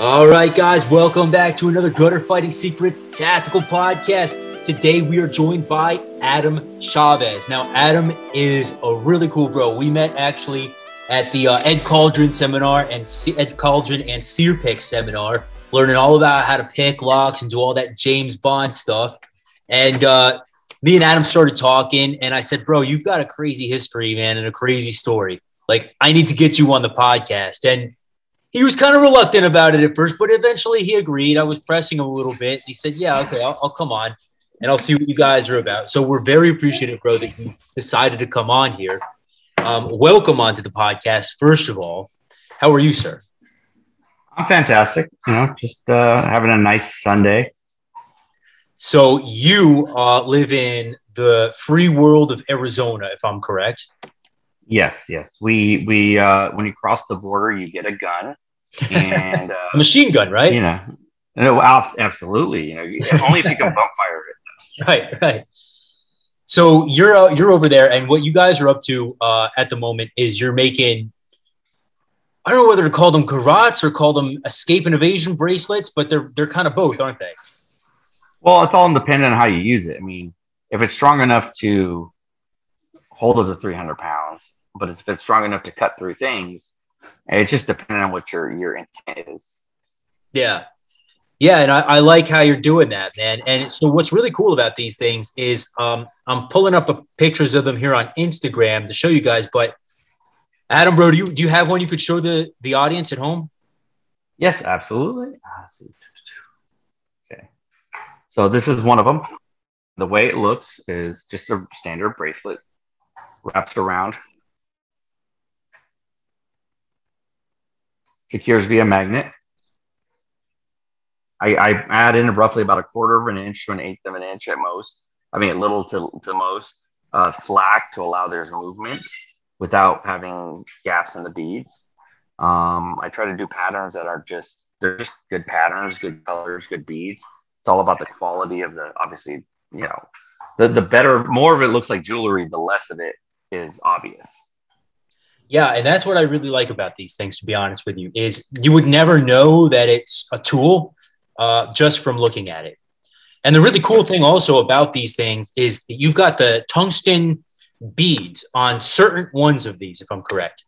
All right, guys, welcome back to another Gutter Fighting Secrets Tactical Podcast. Today we are joined by Adam Chavez. Now, Adam is a really cool bro. We met actually at the uh, Ed Calderon seminar and C- Ed Calderon and SEREPICK seminar, learning all about how to pick locks and do all that James Bond stuff. And uh, me and Adam started talking, and I said, "Bro, you've got a crazy history, man, and a crazy story. Like, I need to get you on the podcast." And he was kind of reluctant about it at first, but eventually he agreed. I was pressing him a little bit. He said, "Yeah, okay, I'll, I'll come on, and I'll see what you guys are about." So we're very appreciative, bro, that you decided to come on here. Um, welcome onto the podcast. First of all, how are you, sir? I'm fantastic. You know, just uh, having a nice Sunday. So you uh, live in the free world of Arizona, if I'm correct. Yes, yes. We we uh, when you cross the border, you get a gun and uh, a machine gun, right? You know, no, absolutely. You know, only if you can bump fire it. Right, right. So you're uh, you're over there, and what you guys are up to uh, at the moment is you're making. I don't know whether to call them garrots or call them escape and evasion bracelets, but they're they're kind of both, aren't they? Well, it's all dependent on how you use it. I mean, if it's strong enough to hold up to 300 pounds, but if it's strong enough to cut through things, it just depends on what your your intent is. Yeah, yeah, and I, I, like how you're doing that, man. And so, what's really cool about these things is um, I'm pulling up a, pictures of them here on Instagram to show you guys. But Adam, bro, do you do you have one you could show the the audience at home? Yes, absolutely. Okay, so this is one of them. The way it looks is just a standard bracelet wraps around secures via magnet. I, I, add in roughly about a quarter of an inch to an eighth of an inch at most. I mean, a little to, to most uh, slack to allow there's movement without having gaps in the beads. Um, I try to do patterns that are just they're just good patterns, good colors, good beads. It's all about the quality of the obviously, you know, the the better more of it looks like jewelry, the less of it is obvious. Yeah, and that's what I really like about these things. To be honest with you, is you would never know that it's a tool uh, just from looking at it. And the really cool thing also about these things is that you've got the tungsten beads on certain ones of these, if I'm correct.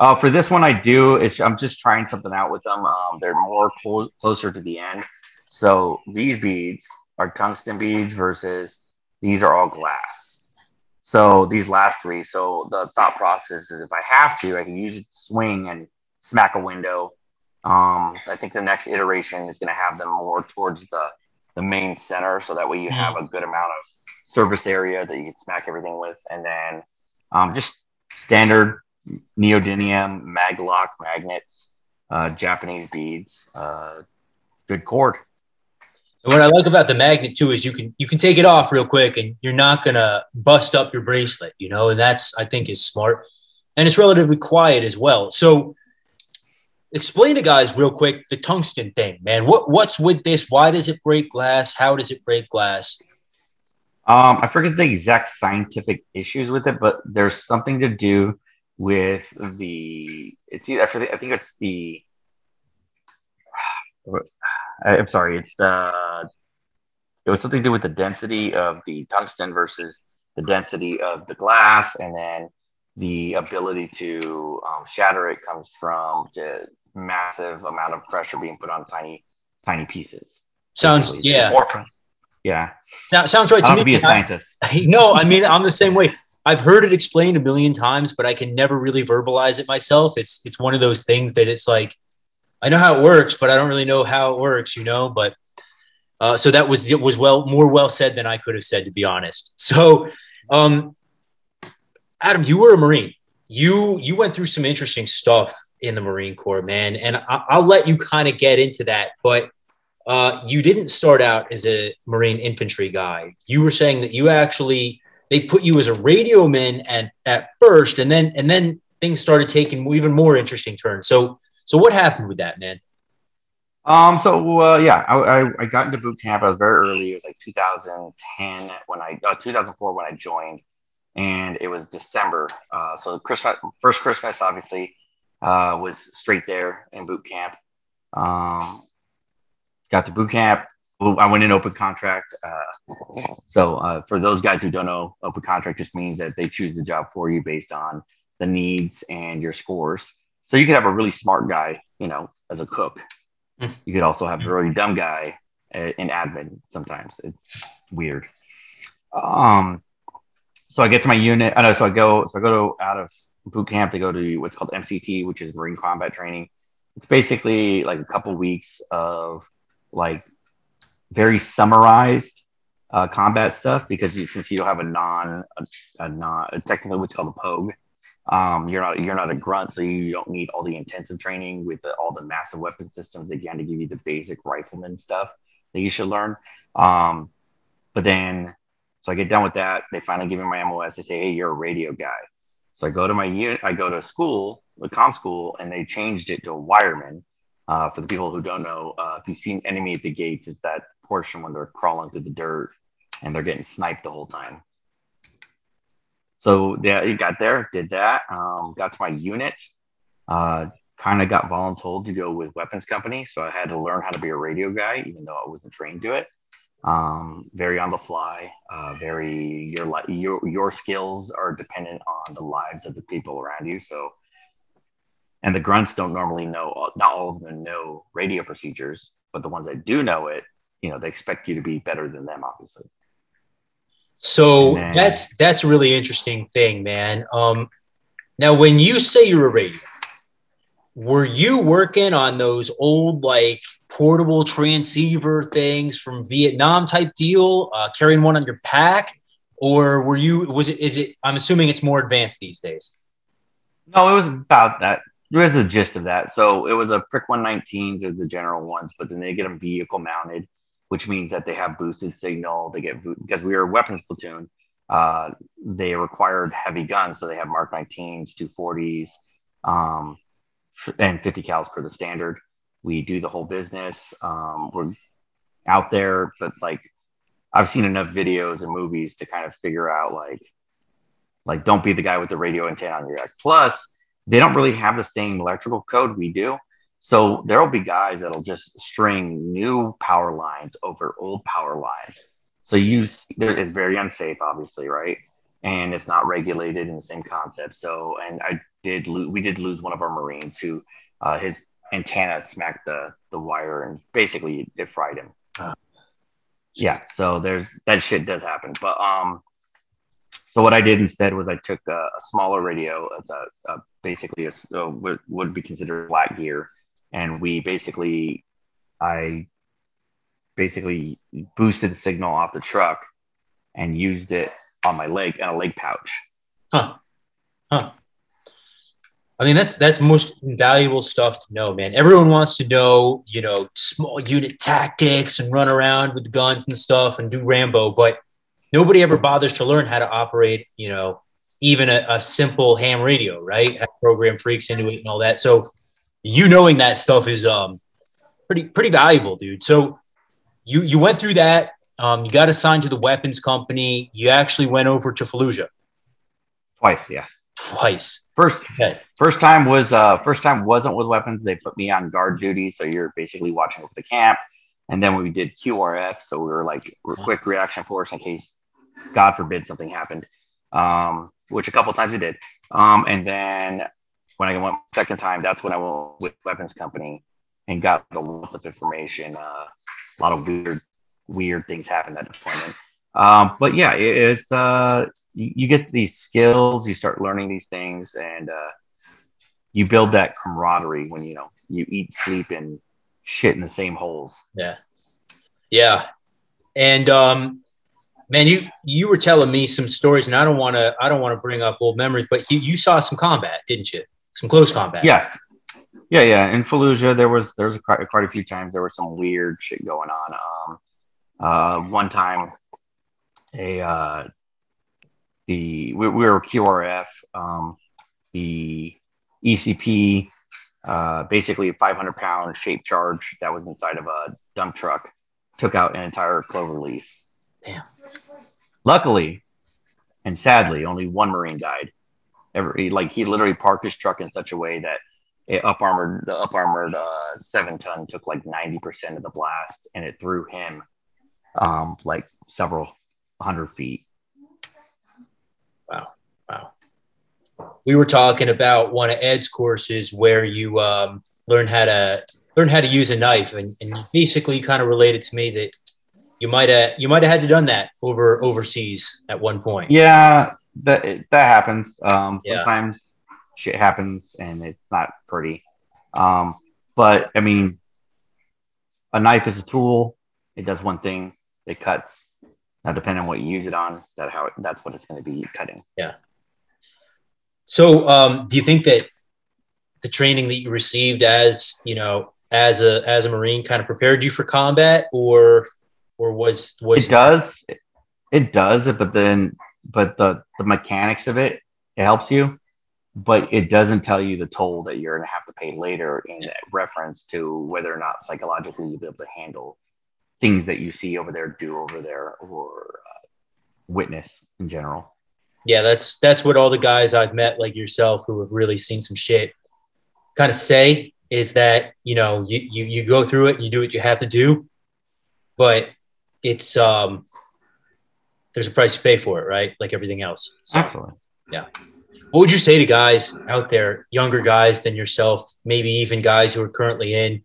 Uh, for this one, I do. Is I'm just trying something out with them. Um, they're more clo- closer to the end. So these beads are tungsten beads versus these are all glass. So these last three. So the thought process is if I have to, I can use it to swing and smack a window. Um, I think the next iteration is going to have them more towards the the main center, so that way you have a good amount of surface area that you can smack everything with, and then um, just standard neodymium maglock magnets, uh, Japanese beads, uh, good cord. And what I like about the magnet too is you can you can take it off real quick and you're not gonna bust up your bracelet, you know, and that's I think is smart. And it's relatively quiet as well. So explain to guys real quick the tungsten thing, man. What what's with this? Why does it break glass? How does it break glass? Um, I forget the exact scientific issues with it, but there's something to do with the it's I think it's the I'm sorry, it's the it was something to do with the density of the tungsten versus the density of the glass, and then the ability to um, shatter it comes from the massive amount of pressure being put on tiny tiny pieces. Sounds yeah. More, yeah. sounds right to me. To be a scientist. I, no, I mean I'm the same way. I've heard it explained a million times, but I can never really verbalize it myself. It's it's one of those things that it's like I know how it works, but I don't really know how it works, you know. But uh, so that was it was well more well said than I could have said, to be honest. So, um, Adam, you were a Marine. You you went through some interesting stuff in the Marine Corps, man, and I, will let you kind of get into that. But uh, you didn't start out as a Marine infantry guy. You were saying that you actually they put you as a radio man and at first, and then and then things started taking even more interesting turns. So so what happened with that, man? Um, so uh, yeah, I, I, I, got into boot camp. I was very early. It was like 2010 when I, uh, 2004 when I joined, and it was December. Uh, so Christmas, first Christmas, obviously, uh, was straight there in boot camp. Um, got to boot camp. I went in open contract. Uh, so uh, for those guys who don't know, open contract just means that they choose the job for you based on the needs and your scores. So you could have a really smart guy, you know, as a cook. Mm. You could also have a really dumb guy uh, in admin. Sometimes it's weird. Um, so I get to my unit. I know. So I go. So I go to, out of boot camp to go to what's called MCT, which is Marine Combat Training. It's basically like a couple weeks of like very summarized uh, combat stuff because you, since you don't have a non a, a non technically what's called a pogue, um, you're not you're not a grunt, so you don't need all the intensive training with the, all the massive weapon systems again to give you the basic rifleman stuff that you should learn. Um, but then, so I get done with that. They finally give me my MOS. They say, "Hey, you're a radio guy." So I go to my unit. I go to school, the com school, and they changed it to a wireman. Uh, for the people who don't know, uh, if you've seen Enemy at the Gates, it's that portion when they're crawling through the dirt and they're getting sniped the whole time. So yeah, you got there, did that, um, got to my unit, uh, kind of got voluntold to go with weapons company. So I had to learn how to be a radio guy, even though I wasn't trained to it. Um, very on the fly, uh, very your your your skills are dependent on the lives of the people around you. So, and the grunts don't normally know. Not all of them know radio procedures, but the ones that do know it, you know, they expect you to be better than them, obviously. So then, that's that's a really interesting thing, man. Um, now, when you say you're a radio, were you working on those old like portable transceiver things from Vietnam type deal, uh, carrying one on your pack, or were you? Was it? Is it? I'm assuming it's more advanced these days. No, it was about that. There is a gist of that. So it was a Prick 119s are the general ones, but then they get them vehicle mounted which means that they have boosted signal. They get because we are a weapons platoon. Uh, they required heavy guns, so they have Mark 19s, 240s, um, and 50 cals per the standard. We do the whole business. Um, we're out there, but like I've seen enough videos and movies to kind of figure out like like don't be the guy with the radio antenna on your neck. Plus, they don't really have the same electrical code we do. So there will be guys that'll just string new power lines over old power lines. So you, it's very unsafe, obviously, right? And it's not regulated in the same concept. So, and I did, lose, we did lose one of our Marines who, uh, his antenna smacked the the wire and basically it fried him. Uh, yeah, so there's that shit does happen. But um, so what I did instead was I took a, a smaller radio. It's a, a basically a, a, would, would be considered black gear and we basically I basically boosted the signal off the truck and used it on my leg and a leg pouch. Huh. Huh. I mean, that's that's most valuable stuff to know, man. Everyone wants to know, you know, small unit tactics and run around with guns and stuff and do Rambo, but nobody ever bothers to learn how to operate, you know, even a, a simple ham radio, right? Program freaks into it and all that. So you knowing that stuff is um pretty pretty valuable, dude. So you you went through that. Um, you got assigned to the weapons company. You actually went over to Fallujah. Twice, yes. Twice. First, okay. first time was uh, first time wasn't with weapons. They put me on guard duty, so you're basically watching over the camp. And then we did QRF, so we were like quick reaction force in case, God forbid, something happened, um, which a couple times it did. Um, and then when I went second time, that's when I went with weapons company and got a lot of information. Uh, a lot of weird, weird things happened that deployment. Um, but yeah, it, it's uh, you, you, get these skills, you start learning these things, and uh, you build that camaraderie when you know you eat, sleep, and shit in the same holes. Yeah, yeah, and um, man, you you were telling me some stories, and I don't want to I don't want to bring up old memories, but you, you saw some combat, didn't you? Some close combat. Yes. Yeah, yeah. In Fallujah, there was there was quite, quite a few times there was some weird shit going on. Um, uh, one time, a uh, the we, we were QRF, um, the ECP, uh, basically a 500 pound shape charge that was inside of a dump truck, took out an entire clover leaf. Damn. Luckily, and sadly, only one Marine died. Every like he literally parked his truck in such a way that it up armored the up armored uh, seven ton took like 90% of the blast and it threw him um, like several hundred feet. Wow. Wow. We were talking about one of Ed's courses where you um, learn how to learn how to use a knife and, and you basically kind of related to me that you might have you might have had to done that over overseas at one point. Yeah, that that happens. Um, Yeah. sometimes shit happens and it's not pretty. Um, but I mean, a knife is a tool. It does one thing. It cuts. Now, depending on what you use it on, that how it, that's what it's going to be cutting. Yeah. So, um, do you think that the training that you received as you know as a as a marine kind of prepared you for combat, or or was was It does. It, does it. But then, but the the mechanics of it, it helps you. But it doesn't tell you the toll that you're going to have to pay later in reference to whether or not psychologically you'll be able to handle things that you see over there, do over there, or uh, witness in general. yeah that's that's what all the guys I've met like yourself who have really seen some shit kind of say is that you know you you you go through it and you do what you have to do, but it's um there's a price you pay for it, right? Like everything else. So. Absolutely. what would you say to guys out there, younger guys than yourself, maybe even guys who are currently in,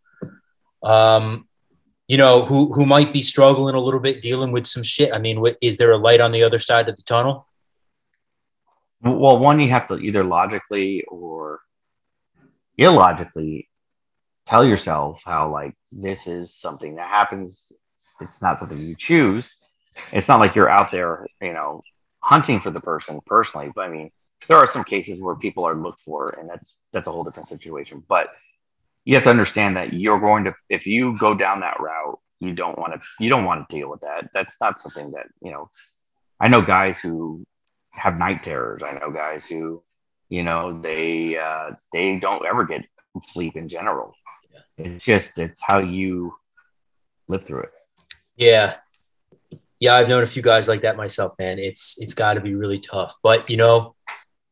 um, you know, who who might be struggling a little bit dealing with some shit? I mean, what, is there a light on the other side of the tunnel? Well, one, you have to either logically or illogically tell yourself how like this is something that happens. It's not something you choose. It's not like you're out there, you know, hunting for the person personally. But I mean, there are some cases where people are looked for, and that's that's a whole different situation. But you have to understand that you're going to if you go down that route, you don't want to you don't want to deal with that. That's not something that you know. I know guys who have night terrors. I know guys who, you know, they uh, they don't ever get sleep in general. It's just it's how you live through it. Yeah. Yeah, I've known a few guys like that myself, man. It's it's got to be really tough. But, you know,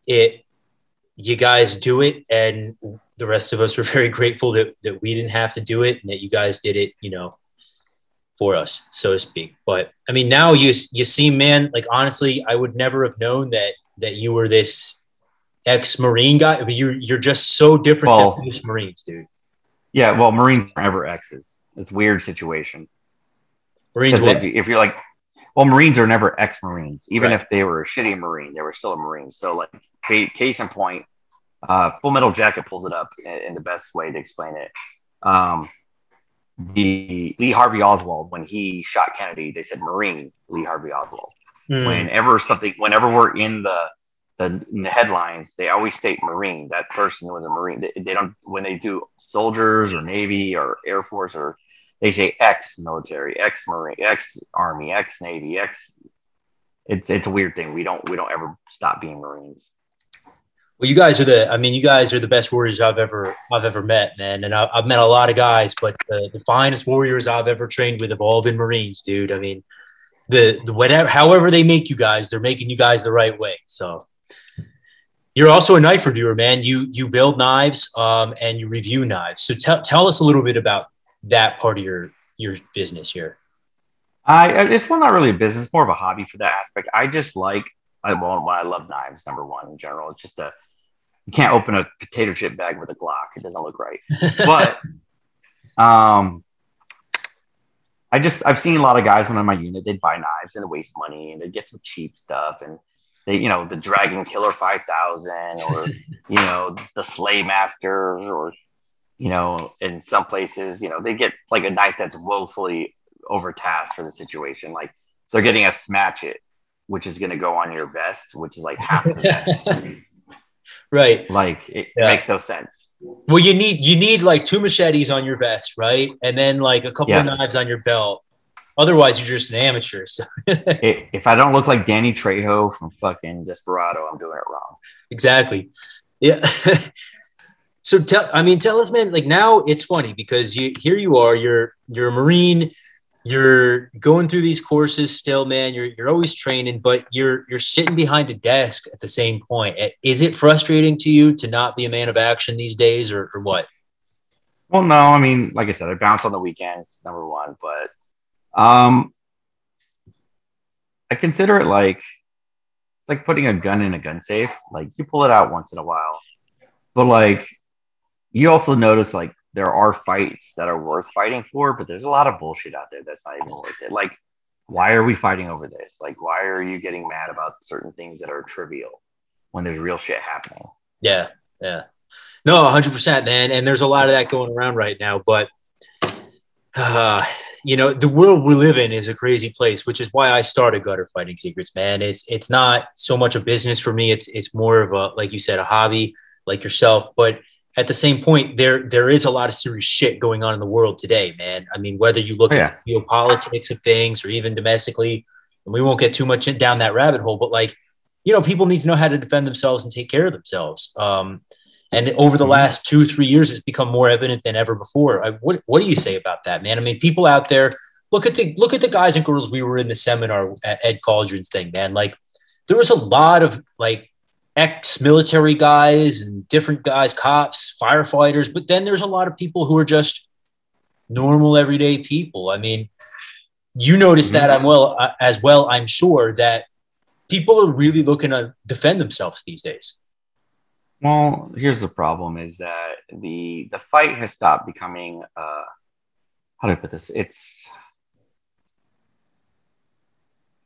it you guys do it and the rest of us are very grateful that that we didn't have to do it and that you guys did it, you know, for us, so to speak. But I mean, now you you seem man, like honestly, I would never have known that that you were this ex-marine guy. But you're you're just so different Well- than most Marines, dude. Yeah, well, Marines are ever exes. It's a weird situation. Marines if, you- if you're like, well, Marines are never ex-Marines. Even Right. if they were a shitty Marine, they were still a Marine. So, like, case in point, uh, Full Metal Jacket pulls it up in, in the best way to explain it. Um, the Lee Harvey Oswald, when he shot Kennedy, they said Marine Lee Harvey Oswald. Hmm. Whenever something, whenever we're in the the, in the headlines, they always state Marine. That person was a Marine. They, they don't when they do soldiers or Navy or Air Force or they say ex military, ex Marine, ex Army, ex Navy, ex. It's it's a weird thing. We don't we don't ever stop being Marines. Well, you guys are the. I mean, you guys are the best warriors I've ever I've ever met, man. And I, I've met a lot of guys, but the, the finest warriors I've ever trained with have all been Marines, dude. I mean, the the whatever, however they make you guys, they're making you guys the right way. So, you're also a knife reviewer, man. You you build knives, um, and you review knives. So tell tell us a little bit about that part of your your business here. I it's well not really a business, more of a hobby for that aspect. I just like I well, I love knives. Number one in general, it's just a you can't open a potato chip bag with a Glock. It doesn't look right. But um, I just I've seen a lot of guys when I'm in my unit they'd buy knives and they waste money and they'd get some cheap stuff and they you know the Dragon Killer five thousand or you know the Slay Master or you know in some places you know they get like a knife that's woefully overtasked for the situation like they're getting a smash it which is going to go on your vest which is like half the vest right. like it Yeah. makes no sense Well, you need you need like two machetes on your vest, right? And then like a couple of knives on your belt. Otherwise, you're just an amateur. So if I don't look like Danny Trejo from fucking Desperado, I'm doing it wrong. exactly, yeah. so tell, I mean, tell us, man. Like now, it's funny because you here you are. You're you're a marine. you're going through these courses still, man. You're you're always training, but you're you're sitting behind a desk at the same point. Is it frustrating to you to not be a man of action these days, or, or what? Well, no. I mean, like I said, I bounce on the weekends, number one, but um, I consider it like it's like putting a gun in a gun safe. Like you pull it out once in a while, but like you also notice like there are fights that are worth fighting for, but there's a lot of bullshit out there that's not even worth it. Like, why are we fighting over this? Like, why are you getting mad about certain things that are trivial when there's real shit happening? Yeah, yeah. No, 100%, man. And there's a lot of that going around right now. But, uh, you know, the world we live in is a crazy place, which is why I started Gutter Fighting Secrets, man. It's it's not so much a business for me. It's it's more of a, like you said, a hobby like yourself. But at the same point, there there is a lot of serious shit going on in the world today, man. I mean, whether you look oh, yeah. at geopolitics of things or even domestically, and we won't get too much down that rabbit hole, but like, you know, people need to know how to defend themselves and take care of themselves. Um, and over the mm-hmm. last two, three years, it's become more evident than ever before. I, what, what do you say about that, man? I mean, people out there look at the look at the guys and girls we were in the seminar at Ed Calderon's thing, man. Like, there was a lot of like ex-military guys and different guys, cops, firefighters, but then there's a lot of people who are just normal everyday people. I mean, you notice mm-hmm. that I'm well uh, as well. I'm sure that people are really looking to defend themselves these days. Well, here's the problem: is that the the fight has stopped becoming. Uh, how do I put this? It's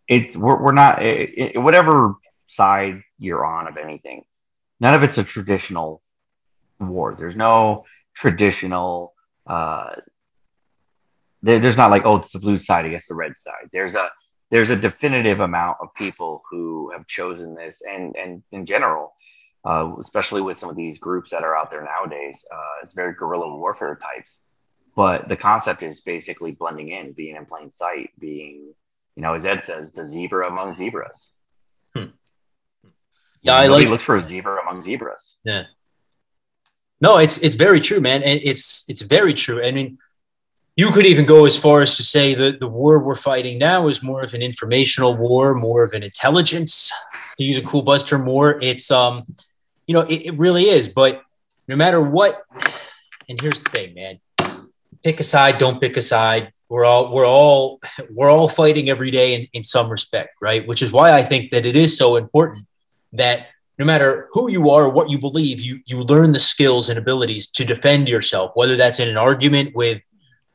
it's we're, we're not it, it, whatever side you're on of anything. None of it's a traditional war. There's no traditional. Uh, there, there's not like oh it's the blue side against the red side. There's a there's a definitive amount of people who have chosen this, and and in general, uh, especially with some of these groups that are out there nowadays, uh, it's very guerrilla warfare types. But the concept is basically blending in, being in plain sight, being, you know, as Ed says, the zebra among zebras. Yeah, I like looks for a zebra among zebras. Yeah. No, it's it's very true, man. And it's it's very true. I mean, you could even go as far as to say that the war we're fighting now is more of an informational war, more of an intelligence, to use a cool buzz term, more. It's um, you know, it, it really is. But no matter what, and here's the thing, man. Pick a side, don't pick a side. We're all we're all we're all fighting every day in, in some respect, right? Which is why I think that it is so important that no matter who you are or what you believe, you you learn the skills and abilities to defend yourself, whether that's in an argument with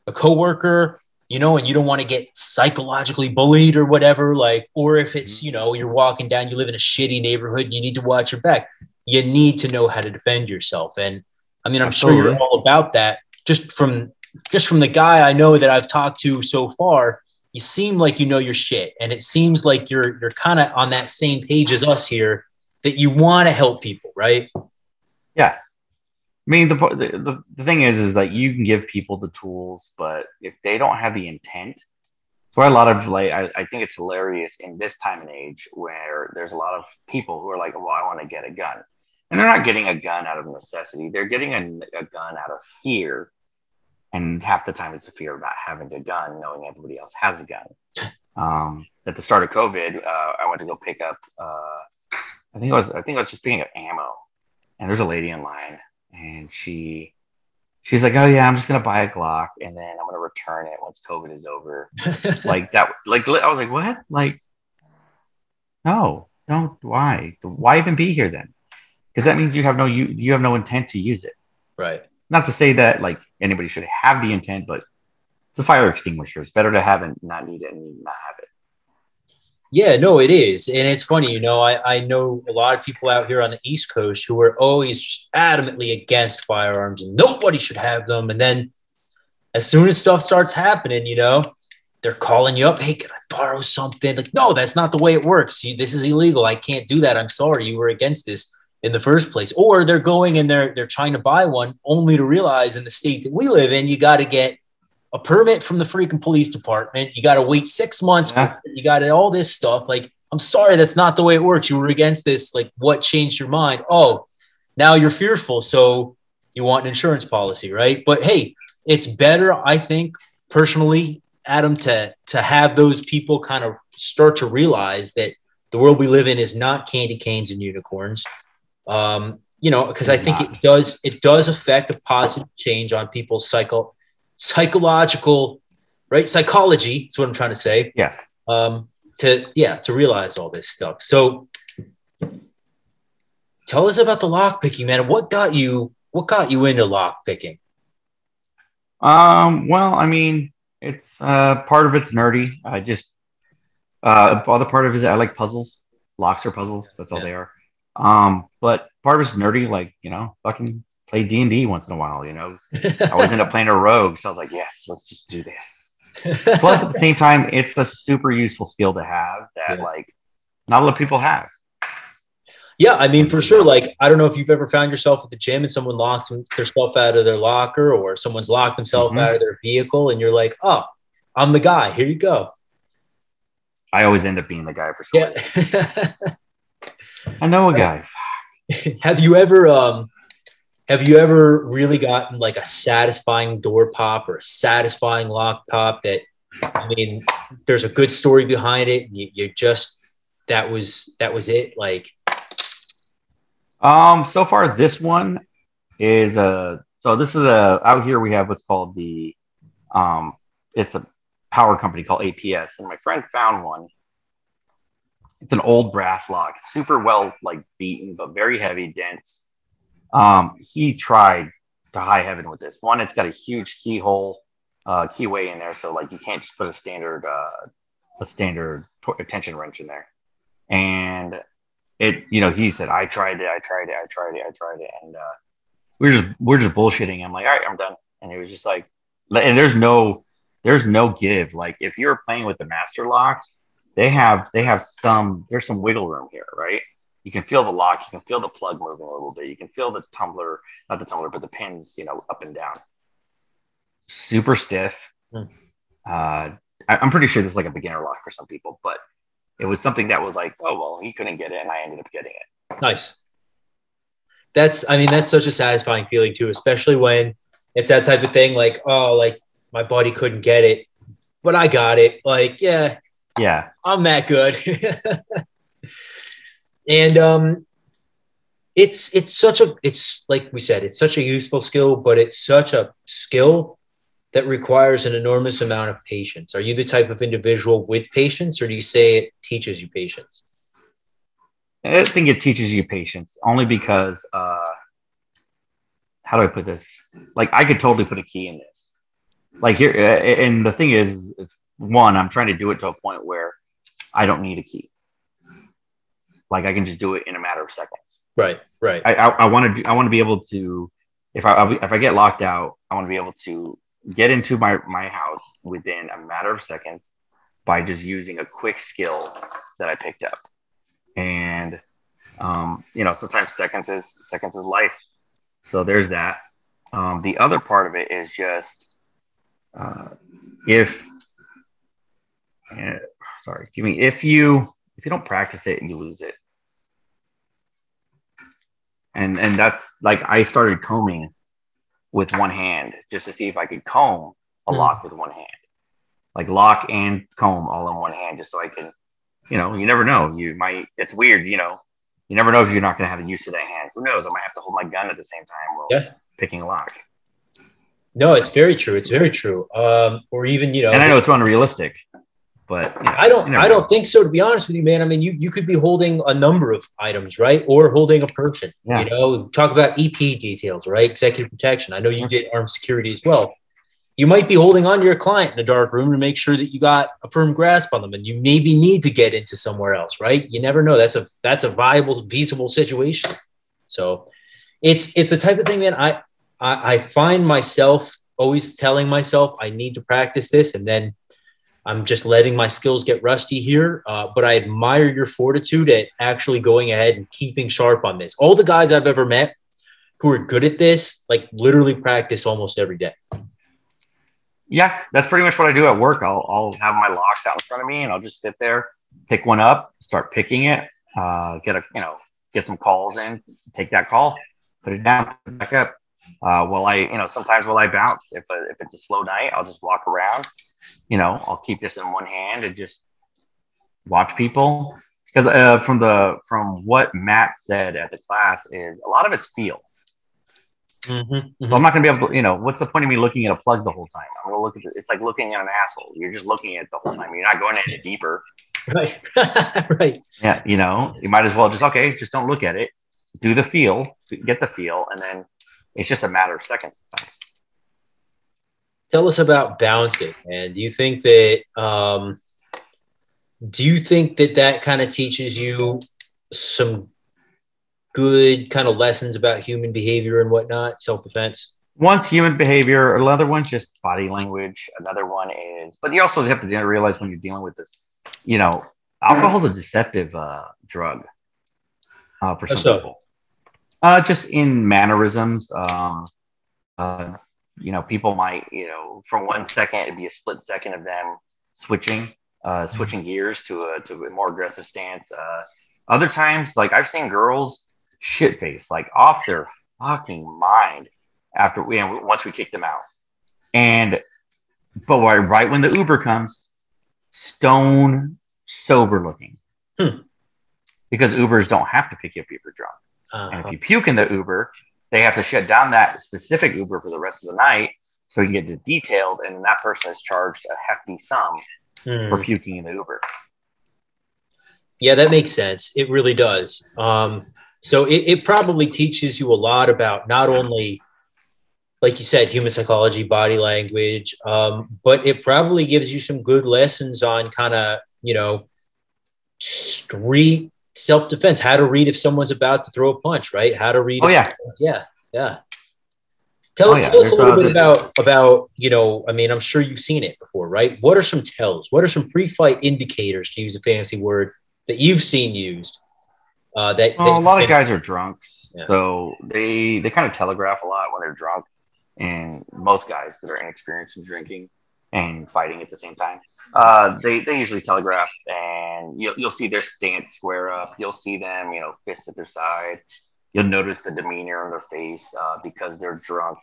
a coworker, you know, and you don't want to get psychologically bullied or whatever, like, or if it's, mm-hmm. you know, you're walking down, you live in a shitty neighborhood and you need to watch your back. You need to know how to defend yourself. And I mean, I'm Absolutely. sure you're all about that. Just from just from the guy I know that I've talked to so far, you seem like you know your shit. And it seems like you're you're kind of on that same page as us here that you want to help people, right? Yeah. I mean, the, the, the thing is, is that you can give people the tools, but if they don't have the intent, that's why a lot of like, I, I think it's hilarious in this time and age where there's a lot of people who are like, well, I want to get a gun. And they're not getting a gun out of necessity. They're getting a, a gun out of fear. And half the time it's a fear about having a gun, knowing everybody else has a gun. Um, at the start of COVID, uh, I went to go pick up uh, I think it was I think I was just picking up ammo, and there's a lady in line, and she she's like, "Oh yeah, I'm just gonna buy a Glock, and then I'm gonna return it once COVID is over." like that, like I was like, "What?" Like, no, don't. Why? Why even be here then? Because that means you have no you you have no intent to use it. Right. Not to say that like anybody should have the intent, but it's a fire extinguisher. It's better to have it, not need it and not have it. Yeah, no, it is. And it's funny, you know, I, I know a lot of people out here on the East Coast who are always adamantly against firearms and nobody should have them. And then as soon as stuff starts happening, you know, they're calling you up, hey, can I borrow something? Like, no, that's not the way it works. You, this is illegal. I can't do that. I'm sorry. You were against this in the first place. Or they're going and they're they're trying to buy one only to realize in the state that we live in, you got to get a permit from the freaking police department. You got to wait six months. Yeah. You got all this stuff. Like, I'm sorry, that's not the way it works. You were against this. Like, what changed your mind? Oh, now you're fearful. So you want an insurance policy, right? But hey, it's better, I think, personally, Adam, to to have those people kind of start to realize that the world we live in is not candy canes and unicorns. Um, you know, because I think not. it does it does affect a positive change on people's psycho psychological right psychology. That's what I'm trying to say. Yeah. Um, to yeah to realize all this stuff. So tell us about the lock picking, man. What got you what got you into lock picking? Um, well, I mean, it's uh, part of it's nerdy. I just uh, other part of it is I like puzzles. Locks are puzzles. That's all yeah. they are. Um, but part of it's nerdy. Like you know, fucking play D and D once in a while. You know, I always end up playing a rogue, so I was like, yes, let's just do this. Plus, at the same time, it's a super useful skill to have that yeah. like not a lot of people have. Yeah, I mean, for sure. Like, I don't know if you've ever found yourself at the gym and someone locks their stuff out of their locker or someone's locked themselves mm-hmm. out of their vehicle and you're like, oh, I'm the guy. Here you go. I always end up being the guy for some yeah. I know a guy. have you ever, um, have you ever really gotten like a satisfying door pop or a satisfying lock pop that, I mean, there's a good story behind it. You, you just, that was, that was it. Like, um, so far this one is a so this is a out here we have what's called the um it's a power company called APS and my friend found one. It's an old brass lock, super well like beaten but very heavy, dense. Um, he tried to high heaven with this one. It's got a huge keyhole, uh, keyway in there, so like you can't just put a standard uh, a standard tension wrench in there. And it, you know, he said, I tried it, I tried it, I tried it, I tried it. And uh, we're just, we're just bullshitting. I'm like, all right, I'm done. And he was just like, and there's no, there's no give. Like if you're playing with the master locks, they have, they have some, there's some wiggle room here, right? You can feel the lock, you can feel the plug moving a little bit. You can feel the tumbler, not the tumbler, but the pins, you know, up and down. Super stiff. Hmm. Uh, I, I'm pretty sure this is like a beginner lock for some people, but it was something that was like, oh well, he couldn't get it, and I ended up getting it. Nice. That's, I mean, that's such a satisfying feeling too, especially when it's that type of thing. Like, oh, like my buddy couldn't get it, but I got it. Like, yeah, yeah, I'm that good. and um, it's it's such a it's like we said, it's such a useful skill, but it's such a skill that requires an enormous amount of patience? Are you the type of individual with patience, or do you say it teaches you patience? I think it teaches you patience only because, uh, how do I put this? Like, I could totally put a key in this. Like, here, and the thing is, is one, I'm trying to do it to a point where I don't need a key. Like, I can just do it in a matter of seconds. Right, right. I I want to, I want to be able to, if I, if I get locked out, I want to be able to get into my, my house within a matter of seconds by just using a quick skill that I picked up. And, um, you know, sometimes seconds is seconds is life. So there's that. Um, the other part of it is just uh, if, uh, sorry, give me, if you, if you don't practice it, and you lose it. And, and that's like, I started combing with one hand just to see if I could comb a mm. lock with one hand, like lock and comb all in one hand, just so I can, you know, you never know. You might, it's weird, you know, you never know if you're not going to have the use of that hand. Who knows? I might have to hold my gun at the same time while yeah. picking a lock. No, it's very true. It's very true. Um, or even, you know, and I know it's unrealistic, but you know, I don't, I don't think so. To be honest with you, man. I mean, you you could be holding a number of items, right, or holding a person. Yeah. You know, talk about EP details, right? Executive protection. I know you did armed security as well. You might be holding on to your client in a dark room to make sure that you got a firm grasp on them, and you maybe need to get into somewhere else, right? You never know. That's a that's a viable, feasible situation. So, it's it's the type of thing, man. I I, I find myself always telling myself I need to practice this, and then I'm just letting my skills get rusty here, uh, but I admire your fortitude at actually going ahead and keeping sharp on this. All the guys I've ever met who are good at this, like literally practice almost every day. Yeah, that's pretty much what I do at work. I'll, I'll have my locks out in front of me and I'll just sit there, pick one up, start picking it, uh, get a, you know, get some calls in, take that call, put it down, put it back up. Uh, while I, you know, sometimes while I bounce, if, a, if it's a slow night, I'll just walk around you know, I'll keep this in one hand and just watch people. Because uh, from the from what Matt said at the class is a lot of it's feel. Mm-hmm, So I'm not gonna be able to, you know, what's the point of me looking at a plug the whole time? I'm gonna look at it. It's like looking at an asshole. You're just looking at it the whole time. You're not going at it deeper. Right. right. Yeah, you know, you might as well just okay, just don't look at it. Do the feel, get the feel, and then it's just a matter of seconds. Tell us about bouncing. And do you think that um, do you think that that kind of teaches you some good kind of lessons about human behavior and whatnot, self defense? One's human behavior, another one's just body language. Another one is, but you also have to realize when you're dealing with this, you know, alcohol's a deceptive uh, drug uh, for some so? people. Uh, just in mannerisms. Um, uh, you know, people might, you know, for one second it'd be a split second of them switching, uh, switching gears to a to a more aggressive stance. Uh, other times, like I've seen girls shit face, like off their fucking mind after we, you know, once we kicked them out. And but right, right when the Uber comes, stone sober looking. Hmm. Because Ubers don't have to pick you up if you're drunk. And Uh, if you puke in the Uber, they have to shut down that specific Uber for the rest of the night so you can get detailed, and that person is charged a hefty sum hmm. for puking in the Uber. Yeah, that makes sense. It really does. Um, so it, it probably teaches you a lot about not only, like you said, human psychology, body language, um, but it probably gives you some good lessons on kind of, you know, street self defense, how to read if someone's about to throw a punch, right? How to read. Oh, yeah. yeah. Yeah. Tell, Oh, yeah. tell us a little bit about about you know I mean I'm sure you've seen it before right what are some tells what are some pre-fight indicators to use a fancy word that you've seen used uh, that, Well, a that- lot of guys are drunks, Yeah. so they they kind of telegraph a lot when they're drunk, and most guys that are inexperienced in drinking and fighting at the same time, uh, they they usually telegraph, and you'll you'll see their stance square up. You'll see them, you know, fists at their side. You'll notice the demeanor on their face uh, because they're drunk.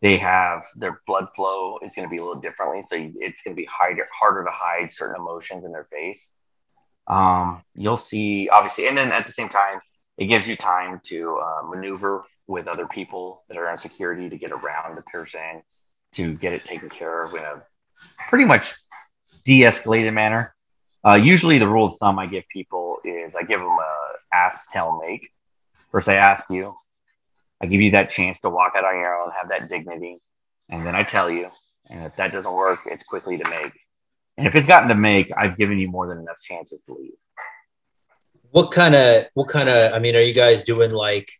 They have their blood flow is going to be a little differently, so it's going to be harder harder to hide certain emotions in their face um, you'll see obviously and then at the same time it gives you time to uh, maneuver with other people that are in security to get around the person to get it taken care of in a pretty much de-escalated manner. Uh, usually the rule of thumb i give people is i give them a ask tell make. First i ask you i give you that chance to walk out on your own have that dignity and then i tell you. And if that doesn't work it's quickly to make. And if it's gotten to make, I've given you more than enough chances to leave. what kind of what kind of I mean are you guys doing like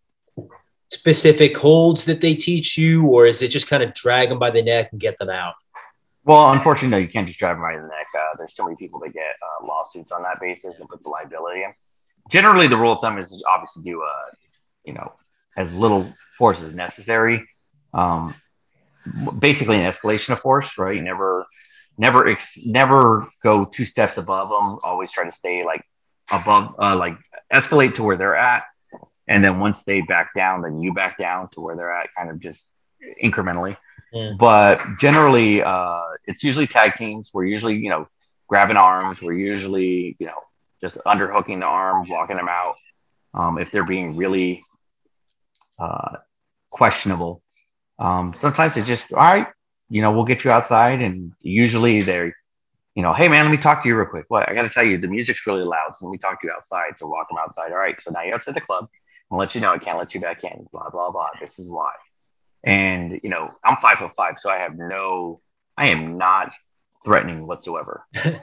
specific holds that they teach you or is it just kind of drag them by the neck and get them out Well, unfortunately, no, you can't just drive right in the neck. Uh, there's too many people that get uh, lawsuits on that basis and put the liability in. Generally, the rule of thumb is obviously do, uh, you know, as little force as necessary. Um, basically, an escalation of force, right? You never, never, ex- never go two steps above them. Always try to stay like above, uh, like escalate to where they're at, and then once they back down, then you back down to where they're at, kind of just incrementally But generally uh, it's usually tag teams. We're usually you know grabbing arms. We're usually you know just underhooking the arm walking them out um, if they're being really uh, questionable. Um, sometimes it's just all right you know we'll get you outside. And usually they're you know hey man let me talk to you real quick. What? I gotta tell you the music's really loud so let me talk to you outside. So walk them outside. All right so now you're outside the club. I'll let you know. I can't let you back in. Blah blah blah. This is why and you know i'm five foot five so i have no i am not threatening whatsoever.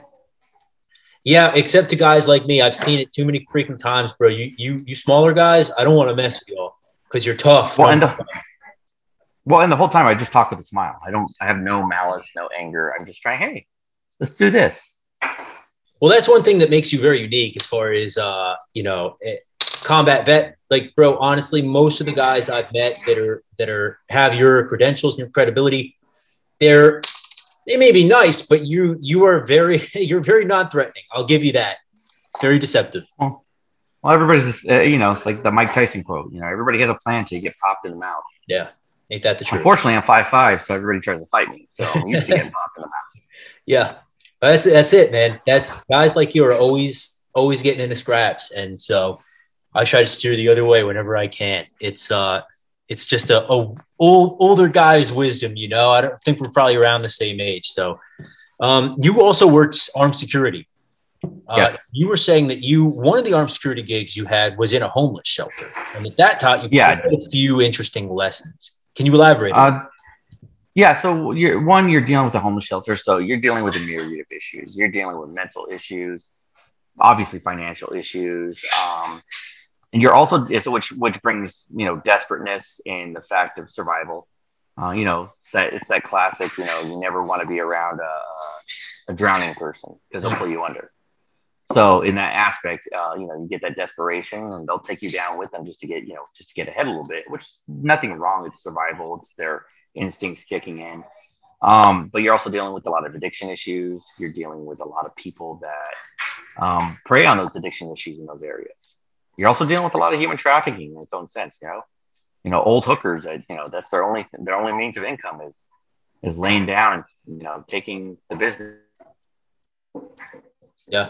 Yeah except to guys like me I've seen it too many freaking times bro. You you you smaller guys I don't want to mess with y'all because you're tough well and the well and the whole time i just talk with a smile. I don't i have no malice no anger. I'm just trying hey let's do this. Well, that's one thing that makes you very unique as far as uh, you know, eh, combat vet. Like, bro, honestly, most of the guys I've met that are that are have your credentials and your credibility, they're they may be nice, but you you are very you're very non-threatening. I'll give you that. Very deceptive. well everybody's just, uh, you know it's like the mike tyson quote you know everybody has a plan to get popped in the mouth Yeah, ain't that the truth? unfortunately i'm five five so everybody tries to fight me so i'm used to getting popped in the mouth Yeah, that's that's it, man. That's guys like you are always always getting into scraps, and so I try to steer the other way whenever I can. It's uh, it's just a, a old older guy's wisdom, you know. I don't think we're probably around the same age. So, um, you also worked armed security. Uh, Yes. You were saying that you one of the armed security gigs you had was in a homeless shelter, and that that taught you Yeah. a few interesting lessons. Can you elaborate? Uh, yeah. So you're one, you're dealing with a homeless shelter, so you're dealing with a myriad of issues. You're dealing with mental issues, obviously financial issues, um, and you're also so which which brings you know desperateness and the fact of survival. Uh, you know, it's that it's that classic. You know, you never want to be around a, a drowning person because they'll pull you under. So in that aspect, uh, you know, you get that desperation, and they'll take you down with them just to get, you know, just to get ahead a little bit. Which is nothing wrong. It's survival. It's their instincts kicking in. Um, but you're also dealing with a lot of addiction issues. You're dealing with a lot of people that um, prey on those addiction issues in those areas. You're also dealing with a lot of human trafficking in its own sense. You know, you know, old hookers that you know that's their only their only means of income is is laying down and you know taking the business. Yeah.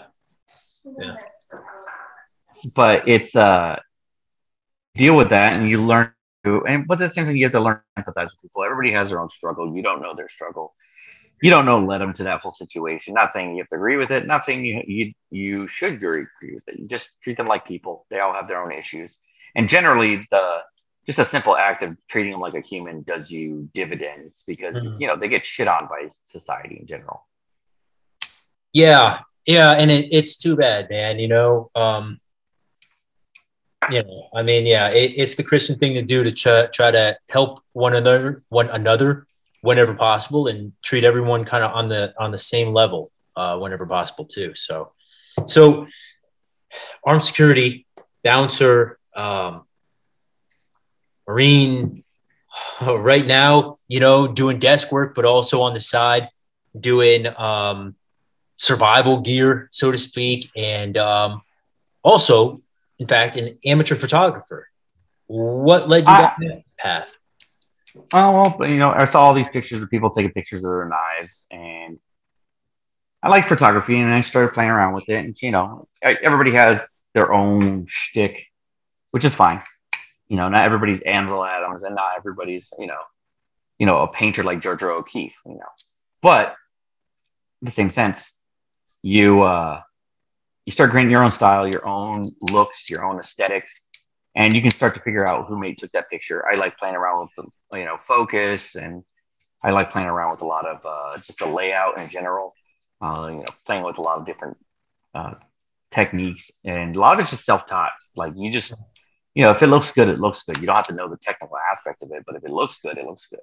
Yeah. But it's uh deal with that and you learn to and but that's the same thing you have to learn to empathize with people. Everybody has their own struggle. You don't know their struggle. You don't know led them to that whole situation. Not saying you have to agree with it. Not saying you you you should agree with it. You just treat them like people. They all have their own issues. And generally the just a simple act of treating them like a human does you dividends because Mhm. you know they get shit on by society in general. Yeah, yeah, and it, it's too bad, man. You know, um, you know, I mean, yeah, it, it's the Christian thing to do to try, try to help one another, one another, whenever possible, and treat everyone kind of on the on the same level uh, whenever possible too. So, so armed security, bouncer, um, marine. Right now, you know, doing desk work, but also on the side, doing um, survival gear, so to speak, and um, also, in fact, an amateur photographer. What led you down that path? Oh well, you know, I saw all these pictures of people taking pictures of their knives, and I like photography, and I started playing around with it. And you know, everybody has their own shtick, which is fine. You know, not everybody's Ansel Adams, and not everybody's you know, you know, a painter like Georgia O'Keeffe. You know, but in the same sense, you uh, you start creating your own style, your own looks, your own aesthetics, and you can start to figure out who made took that picture. I like playing around with the you know focus, and I like playing around with a lot of uh, just the layout in general. Uh, you know, playing with a lot of different uh, techniques, and a lot of it's just self taught. Like you just you know, if it looks good, it looks good. You don't have to know the technical aspect of it, but if it looks good, it looks good.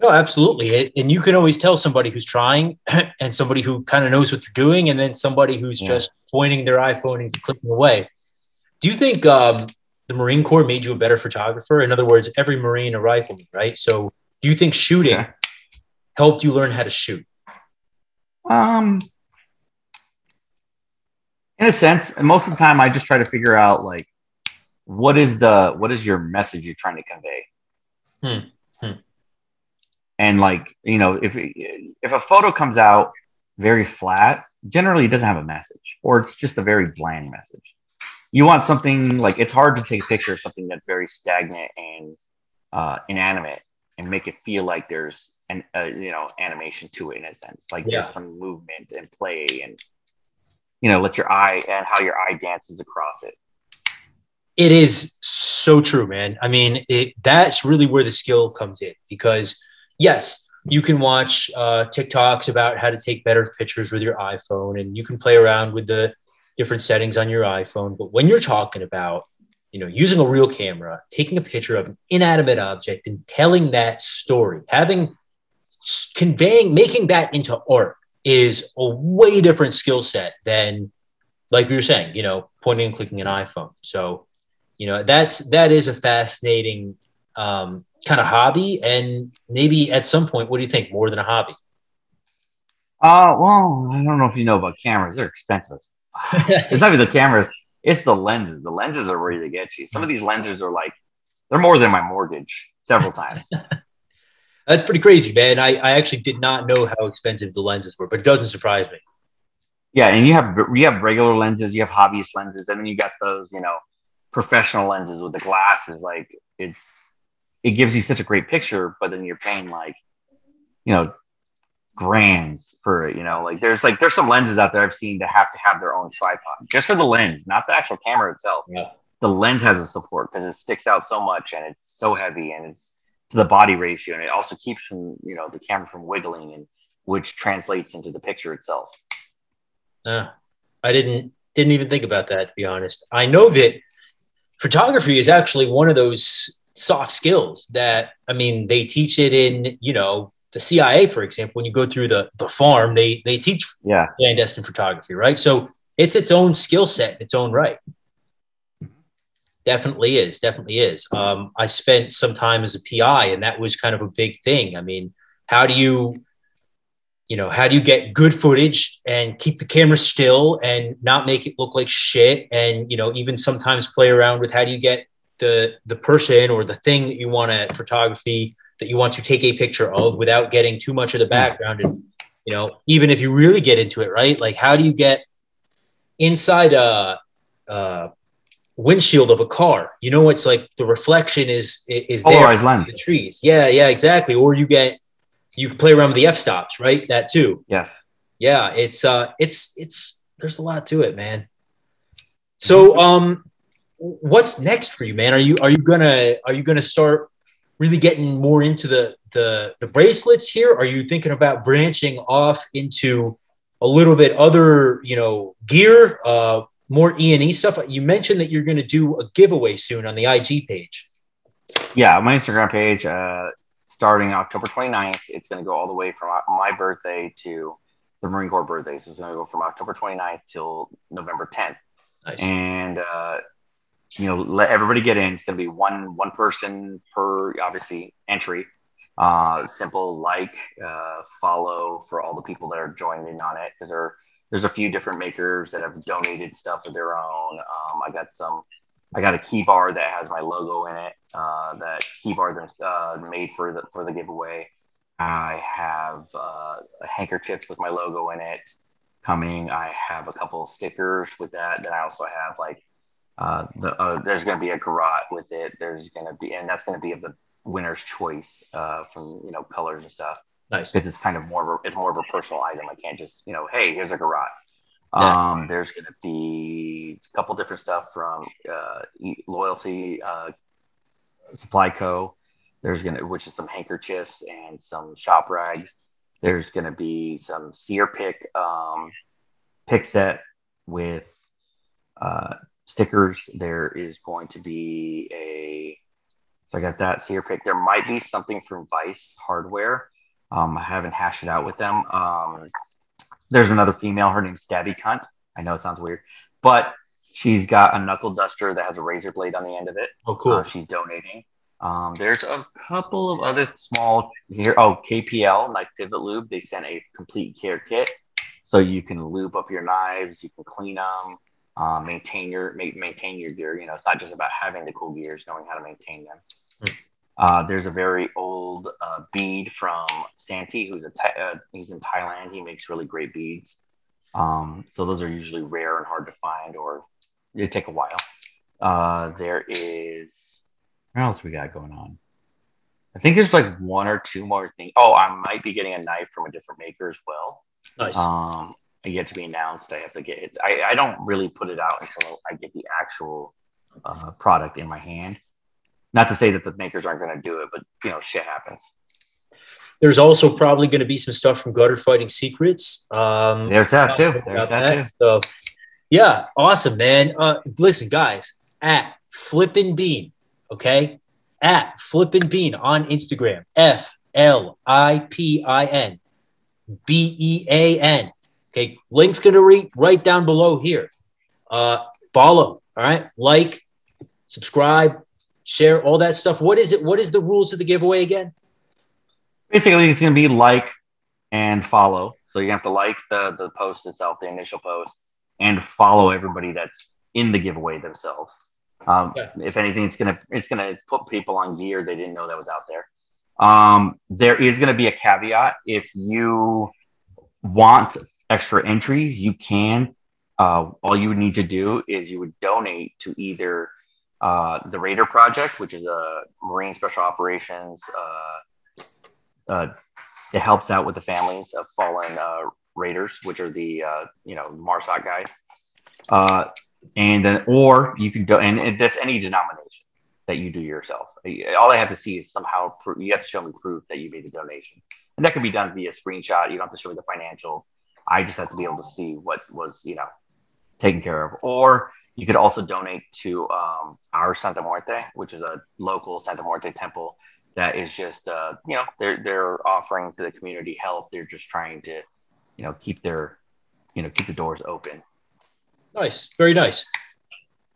No, absolutely. It- And you can always tell somebody who's trying and somebody who kind of knows what they're doing, and then somebody who's Yeah. just pointing their iPhone and clicking away. Do you think um, the Marine Corps made you a better photographer? In other words, every Marine a rifleman, right? So do you think shooting Yeah. helped you learn how to shoot? Um, in a sense, most of the time, I just try to figure out like what is the what is your message you're trying to convey. Hmm. Hmm. And like you know, if if a photo comes out very flat, generally it doesn't have a message, or it's just a very bland message. You want something like it's hard to take a picture of something that's very stagnant and uh, inanimate and make it feel like there's an uh, you know animation to it in a sense, like Yeah. there's some movement and play and you know let your eye and how your eye dances across it. It is so true, man. I mean, it, that's really where the skill comes in because, yes, you can watch uh, TikToks about how to take better pictures with your iPhone and you can play around with the different settings on your iPhone. But when you're talking about, you know, using a real camera, taking a picture of an inanimate object and telling that story, having conveying, making that into art is a way different skill set than, like you were saying, you know, pointing and clicking an iPhone. So, you know that's that is a fascinating um, kind of hobby and maybe at some point what do you think more than a hobby Uh, well, I don't know if you know about cameras; they're expensive. It's not even the cameras; it's the lenses. The lenses are ready to get you. Some of these lenses are like they're more than my mortgage several times. That's pretty crazy, man. I, I actually did not know how expensive the lenses were, but it doesn't surprise me. Yeah, and you have you have regular lenses, you have hobbyist lenses, and then you got those, you know, professional lenses with the glasses. Like it's it gives you such a great picture, but then you're paying like, you know, grands for it. You know, like there's like there's some lenses out there I've seen that have to have their own tripod just for the lens, not the actual camera itself. Yeah. The lens has a support because it sticks out so much and it's so heavy and it's to the body ratio and it also keeps from you know the camera from wiggling and which translates into the picture itself. Uh, I didn't didn't even think about that to be honest. I know that photography is actually one of those soft skills that I mean they teach it in you know the CIA for example when you go through the the farm they they teach Yeah. clandestine photography right? So it's its own skill set in its own right. Definitely is definitely is. Um, i spent some time as a pi and that was kind of a big thing. I mean how do you you know how do you get good footage and keep the camera still and not make it look like shit? And you know even sometimes play around with how do you get the the person or the thing that you want to photography that you want to take a picture of without getting too much of the background and you know even if you really get into it right? Like how do you get inside a, a windshield of a car? You know it's like the reflection is is there the trees. Yeah yeah exactly. Or you get you play around with the f-stops right? That too. Yeah yeah it's uh it's it's there's a lot to it man. So um what's next for you man? Are you are you gonna are you gonna start really getting more into the the the bracelets here are you thinking about branching off into a little bit other you know gear uh more e and e stuff you mentioned that you're going to do a giveaway soon on the ig page Yeah, my Instagram page, uh, starting October 29th, it's going to go all the way from my birthday to the Marine Corps birthday. So it's going to go from October 29th till November 10th. nice And, uh, you know, let everybody get in. It's going to be one one person per, obviously, entry. Uh, simple like, uh, follow for all the people that are joining in on it because there, there's a few different makers that have donated stuff of their own. Um, I got some I got a key bar that has my logo in it. Uh, that key bar uh, made for the for the giveaway. I have uh, a handkerchief with my logo in it coming. I have a couple stickers with that. Then I also have like uh, the uh, there's going to be a garrote with it. There's going to be and that's going to be of the winner's choice uh, from you know colors and stuff nice because it's kind of more of a, it's more of a personal item. I can't just you know hey here's a garrote. Yeah. Um, there's going to be a couple different stuff from uh, Loyalty uh, Supply Co. There's going to, which is some handkerchiefs and some shop rags. There's going to be some SEREPICK um, pick set with uh, stickers. There is going to be a so I got that SEREPICK. There might be something from Vice Hardware. Um, I haven't hashed it out with them. Um, there's another female. Her name's Debbie Cunt. I know it sounds weird, but she's got a knuckle duster that has a razor blade on the end of it. oh cool Uh, she's donating. Um, there's a couple of other small here. Oh, KPL Knife Pivot Lube. They sent a complete care kit, so you can lube up your knives, you can clean them, uh, maintain your ma- maintain your gear. You know, it's not just about having the cool gears, knowing how to maintain them. Hmm. Uh, there's a very old uh, bead from Santi, who's a Thai- uh, he's in Thailand. He makes really great beads. Um, so those are usually rare and hard to find, or they take a while. Uh, there is what else we got going on? I think there's like one or two more things. Oh, I might be getting a knife from a different maker as well. nice Um, yet to be announced. I have to get it. I, I don't really put it out until I get the actual uh, product in my hand. Not to say that the makers aren't going to do it, but you know, shit happens. There's also probably going to be some stuff from Gutter Fighting Secrets. Um, There's that too. There's that too. So, yeah, awesome, man. Uh, listen, guys, at Flippin' Bean, okay? At Flippin' Bean on Instagram, F L I P I N B E A N. Okay, link's going to be right down below here. Uh, follow, all right? Like, subscribe, share, all that stuff. What is it? What is the rules of the giveaway again? Basically, it's going to be like and follow. So you have to like the the post itself, the initial post, and follow everybody that's in the giveaway themselves. Um, Yeah. If anything, it's gonna it's gonna put people on gear they didn't know that was out there. Um, there is going to be a caveat if you want extra entries, you can. Uh, all you would need to do is you would donate to either uh, the Raider Project, which is a Marine Special Operations. Uh, uh it helps out with the families of fallen uh, Raiders, which are the uh, you know MARSOC guys, and then or you can do, and that's any denomination that you do yourself. All I have to see is somehow you have to show me proof that you made the donation, and that can be done via screenshot. You don't have to show me the financials. I just have to be able to see what was you know taken care of. Or you could also donate to um, our Santa Muerte, which is a local Santa Muerte temple that is just uh, you know they're they're offering to the community help. They're just trying to you know keep their you know keep the doors open. Nice, very nice.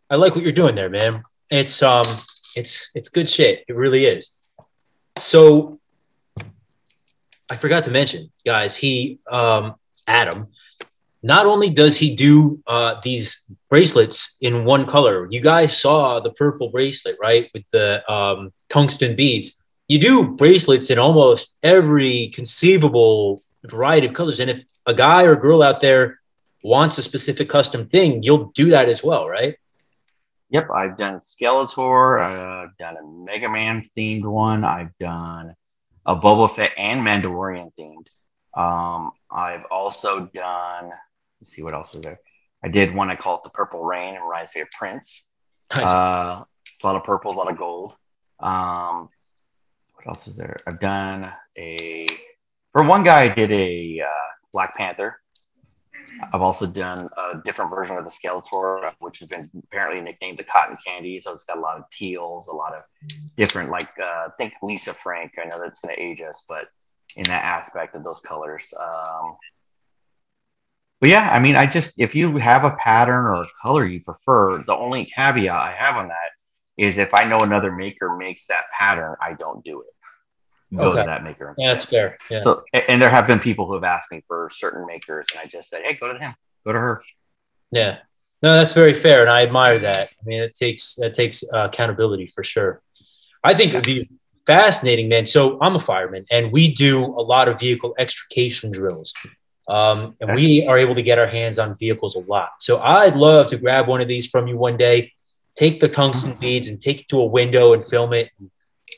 I like what you're doing there, man. It's um it's it's good shit. It really is. So I forgot to mention, guys, he um Adam not only does he do uh, these bracelets in one color, you guys saw the purple bracelet, right? With the um, tungsten beads. You do bracelets in almost every conceivable variety of colors. And if a guy or girl out there wants a specific custom thing, you'll do that as well, right? Yep, I've done Skeletor. I've done a Mega Man themed one. I've done a Boba Fett and Mandalorian themed. Um, I've also done Let's see what else was there. I did one I call it the Purple Rain. It reminds me of Prince. Nice. Uh, a lot of purple, a lot of gold. Um, what else was there? I've done a for one guy. I did a uh, Black Panther. I've also done a different version of the Skeletor, which has been apparently nicknamed the Cotton Candy. So it's got a lot of teals, a lot of different, like uh, think Lisa Frank. I know that's going to age us, but in that aspect of those colors. Um, but yeah, I mean, I just if you have a pattern or a color you prefer, the only caveat I have on that is if I know another maker makes that pattern, I don't do it. Go okay. to that maker. Yeah, that's fair. Yeah. So, and there have been people who have asked me for certain makers, and I just said, "Hey, go to him, go to her." Yeah, no, that's very fair, and I admire that. I mean, it takes that takes uh, accountability for sure. I think be fascinating, man. So I'm a fireman, and we do a lot of vehicle extrication drills. Um, and we are able to get our hands on vehicles a lot. So I'd love to grab one of these from you one day, take the tungsten beads and take it to a window and film it, and,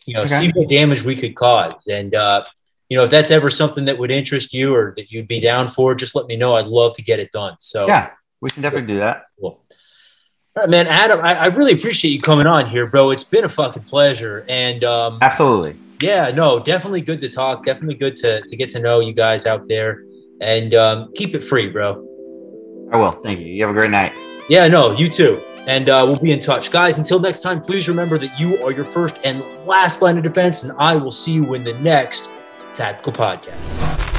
you know, okay. see what damage we could cause. And, uh, you know, if that's ever something that would interest you or that you'd be down for, just let me know. I'd love to get it done. So yeah, we can definitely do that. Cool. Right, man, Adam, I, I really appreciate you coming on here, bro. It's been a fucking pleasure. And um, absolutely. Yeah, no, definitely good to talk. Definitely good to, to get to know you guys out there and um, keep it free, bro. I will. Thank you. You have a great night. Yeah, no, you too. And uh, we'll be in touch. Guys, until next time, please remember that you are your first and last line of defense, and I will see you in the next Tactical Podcast.